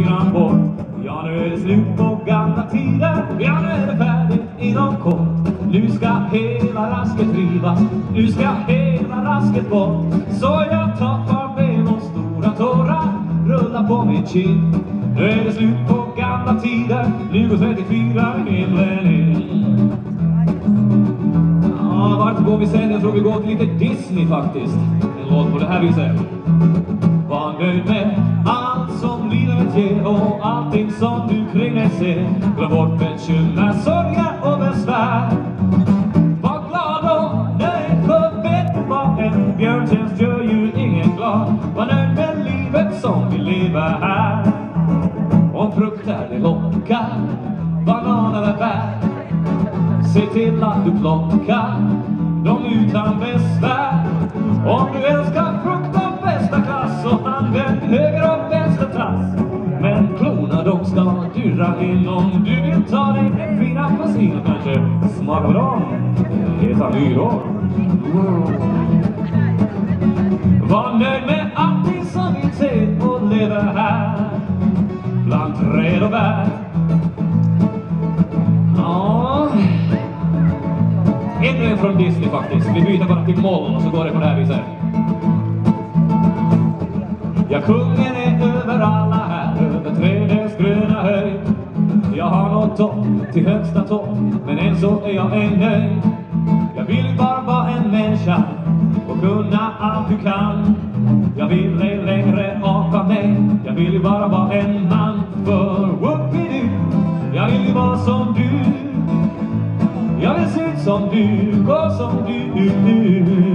34 bort. Ja, nu är det slut på gamla tider. Ja, nu är det färdigt inom kort. Nu ska hela rasket rivas. Nu ska hela rasket bort. Så jag tar farväl och stora tårar. Rullar på min kind. Nu är det slut på gamla tider. Nu går 34 himlen in Ja, vart går vi sen? Jag tror vi går till lite Disney faktiskt. En låt på det här viset. Var nöjd med se. Glöm bort bekymmer, sorger och besvär. Var glad och nöjd, för vet du vad en björntjänst gör ju ingen glad. Var nöjd med livet som vi lever här. Om frukter det lockar, bananer är bär. Se till att du plockar dem utan besvär. Ska till om du vill ta dig en fin apelsin kanske. Smaka på dem, heta myror. Var nöjd med allting som vi ser och lever här. Bland träd och bär. Ja, Ännu en från Disney faktiskt. Vi byter bara till moll och så går det på det här viset. Ja, kungen är överallt. Från topp till högsta topp, men än så är jag ej nöjd. Jag vill bara vara en människa och kunna allt du kan. Jag vill ej längre apa mig, jag vill bara vara en man. För whoopie jag vill ju vara som du. Jag vill se ut som du, gå som du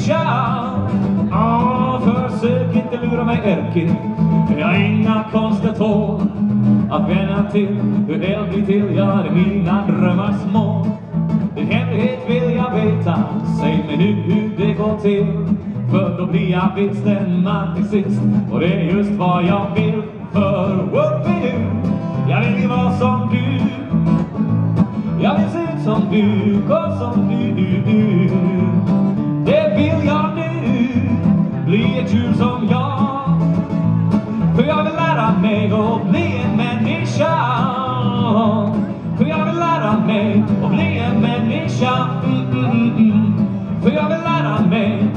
människa ah, Försök inte lura mig Erkki. Jag har inga konster tål Att vända till. Hur eld blir till Gör mina drömmar små Din hemlighet vill jag veta Säg mig nu hur det går till. För då blir jag visst en man till sist. Och det är just vad jag vill För. Whoopie Jag vill ju vara som du. Jag vill se ut som du, gå som du, du, du. För jag vill lära mig att bli en människa För jag vill lära mig att bli en människa mm, mm, mm. mm. För jag vill lära mig